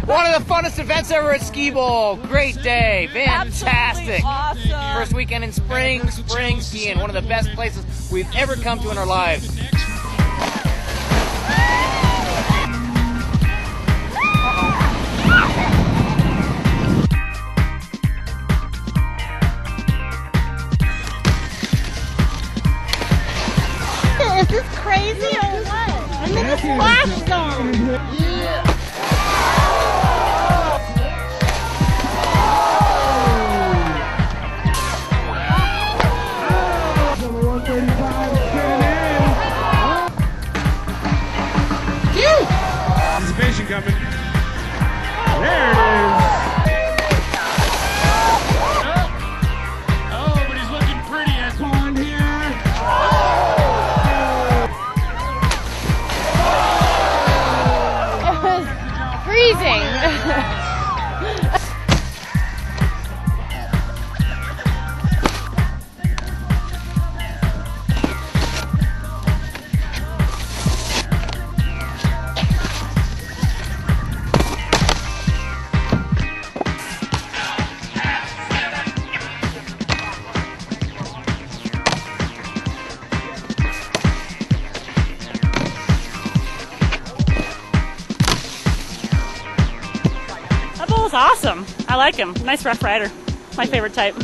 One of the funnest events ever at Skibowl. Great day. Fantastic. Awesome. First weekend in spring, spring skiing. One of the best places we've ever come to in our lives. Is this crazy or what? I'm in the splash coming. There it is. Oh, oh but he's looking pretty at pond here. It was freezing. Oh, Is awesome. I like him. Nice rough rider. My favorite type.